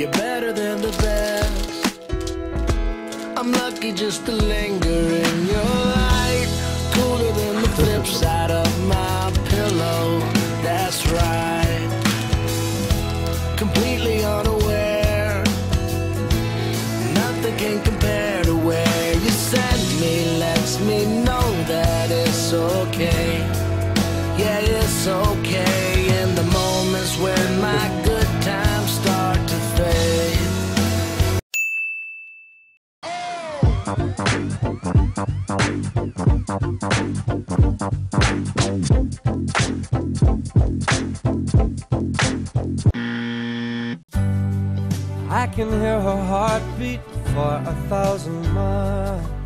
You're better than the best. I'm lucky just to linger in your light. Cooler than the flip side of my pillow. That's right. Completely unaware. Nothing can compare. I can hear her heartbeat for a thousand miles.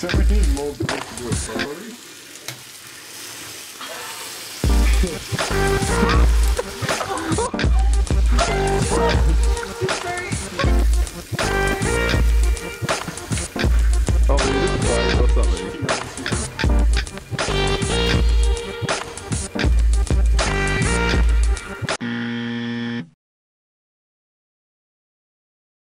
Seventeen mold to a summary?